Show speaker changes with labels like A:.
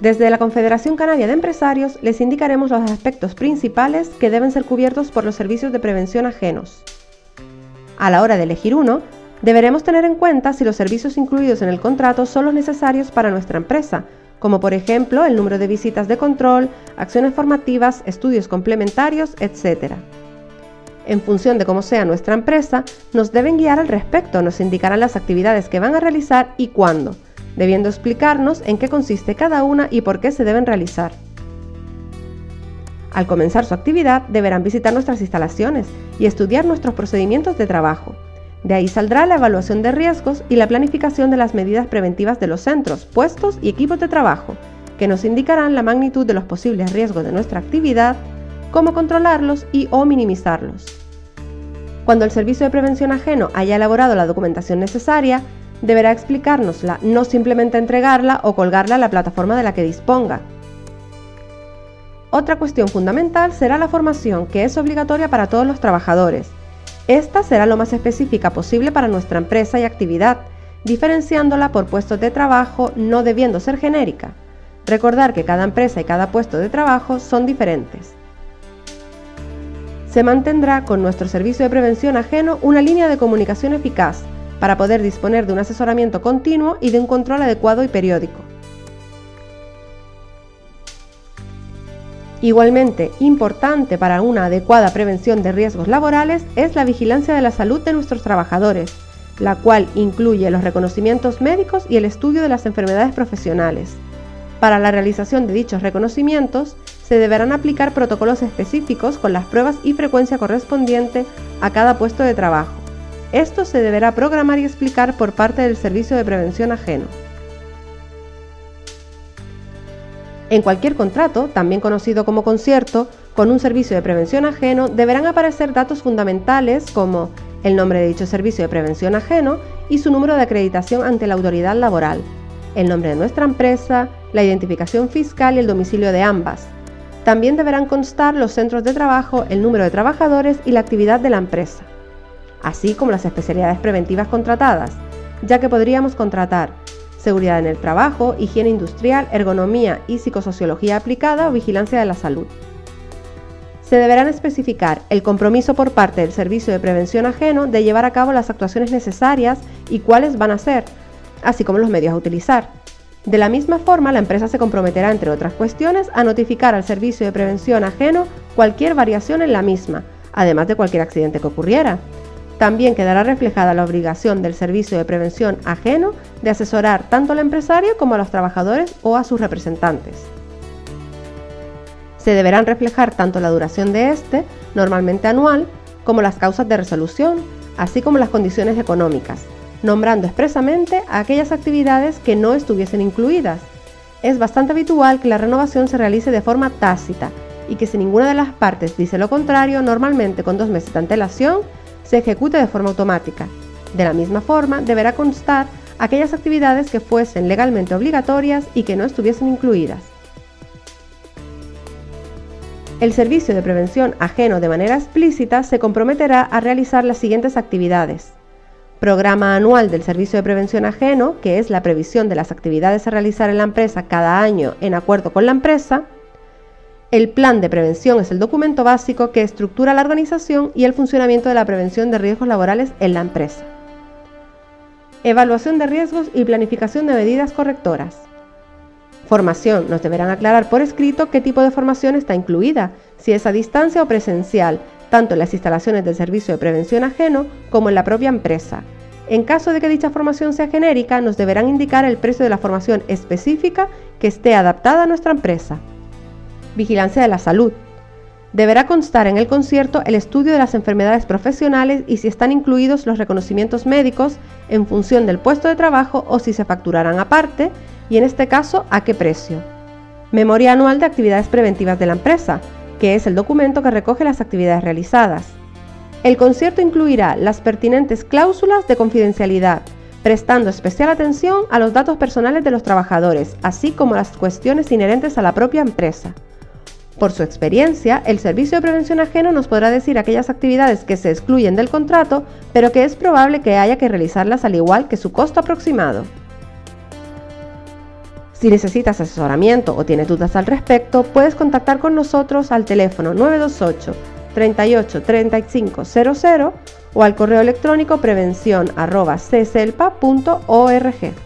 A: Desde la Confederación Canaria de Empresarios les indicaremos los aspectos principales que deben ser cubiertos por los servicios de prevención ajenos. A la hora de elegir uno, deberemos tener en cuenta si los servicios incluidos en el contrato son los necesarios para nuestra empresa, como por ejemplo el número de visitas de control, acciones formativas, estudios complementarios, etc. En función de cómo sea nuestra empresa, nos deben guiar al respecto, nos indicarán las actividades que van a realizar y cuándo, debiendo explicarnos en qué consiste cada una y por qué se deben realizar. Al comenzar su actividad deberán visitar nuestras instalaciones y estudiar nuestros procedimientos de trabajo. De ahí saldrá la evaluación de riesgos y la planificación de las medidas preventivas de los centros, puestos y equipos de trabajo, que nos indicarán la magnitud de los posibles riesgos de nuestra actividad, cómo controlarlos y o minimizarlos. Cuando el servicio de prevención ajeno haya elaborado la documentación necesaria, deberá explicárnosla, no simplemente entregarla o colgarla a la plataforma de la que disponga. Otra cuestión fundamental será la formación, que es obligatoria para todos los trabajadores. Esta será lo más específica posible para nuestra empresa y actividad, diferenciándola por puestos de trabajo no debiendo ser genérica. Recordar que cada empresa y cada puesto de trabajo son diferentes. Se mantendrá con nuestro servicio de prevención ajeno una línea de comunicación eficaz para poder disponer de un asesoramiento continuo y de un control adecuado y periódico. Igualmente importante para una adecuada prevención de riesgos laborales es la vigilancia de la salud de nuestros trabajadores, la cual incluye los reconocimientos médicos y el estudio de las enfermedades profesionales. Para la realización de dichos reconocimientos, se deberán aplicar protocolos específicos con las pruebas y frecuencia correspondiente a cada puesto de trabajo. Esto se deberá programar y explicar por parte del Servicio de Prevención Ajeno. En cualquier contrato, también conocido como concierto, con un servicio de prevención ajeno deberán aparecer datos fundamentales como el nombre de dicho servicio de prevención ajeno y su número de acreditación ante la autoridad laboral, el nombre de nuestra empresa, la identificación fiscal y el domicilio de ambas. También deberán constar los centros de trabajo, el número de trabajadores y la actividad de la empresa así como las especialidades preventivas contratadas, ya que podríamos contratar seguridad en el trabajo, higiene industrial, ergonomía y psicosociología aplicada o vigilancia de la salud. Se deberán especificar el compromiso por parte del Servicio de Prevención Ajeno de llevar a cabo las actuaciones necesarias y cuáles van a ser, así como los medios a utilizar. De la misma forma, la empresa se comprometerá, entre otras cuestiones, a notificar al Servicio de Prevención Ajeno cualquier variación en la misma, además de cualquier accidente que ocurriera. También quedará reflejada la obligación del servicio de prevención ajeno de asesorar tanto al empresario como a los trabajadores o a sus representantes. Se deberán reflejar tanto la duración de este, normalmente anual, como las causas de resolución, así como las condiciones económicas, nombrando expresamente aquellas actividades que no estuviesen incluidas. Es bastante habitual que la renovación se realice de forma tácita y que si ninguna de las partes dice lo contrario, normalmente con dos meses de antelación, se ejecute de forma automática. De la misma forma, deberá constar aquellas actividades que fuesen legalmente obligatorias y que no estuviesen incluidas. El servicio de prevención ajeno de manera explícita se comprometerá a realizar las siguientes actividades. Programa anual del servicio de prevención ajeno, que es la previsión de las actividades a realizar en la empresa cada año en acuerdo con la empresa. El plan de prevención es el documento básico que estructura la organización y el funcionamiento de la prevención de riesgos laborales en la empresa. Evaluación de riesgos y planificación de medidas correctoras. Formación. Nos deberán aclarar por escrito qué tipo de formación está incluida, si es a distancia o presencial, tanto en las instalaciones del servicio de prevención ajeno como en la propia empresa. En caso de que dicha formación sea genérica, nos deberán indicar el precio de la formación específica que esté adaptada a nuestra empresa. Vigilancia de la salud. Deberá constar en el concierto el estudio de las enfermedades profesionales y si están incluidos los reconocimientos médicos en función del puesto de trabajo o si se facturarán aparte y en este caso a qué precio. Memoria anual de actividades preventivas de la empresa, que es el documento que recoge las actividades realizadas. El concierto incluirá las pertinentes cláusulas de confidencialidad, prestando especial atención a los datos personales de los trabajadores, así como las cuestiones inherentes a la propia empresa. Por su experiencia, el Servicio de Prevención Ajeno nos podrá decir aquellas actividades que se excluyen del contrato, pero que es probable que haya que realizarlas al igual que su costo aproximado. Si necesitas asesoramiento o tienes dudas al respecto, puedes contactar con nosotros al teléfono 928 38 35 00 o al correo electrónico prevención@ccelpa.org.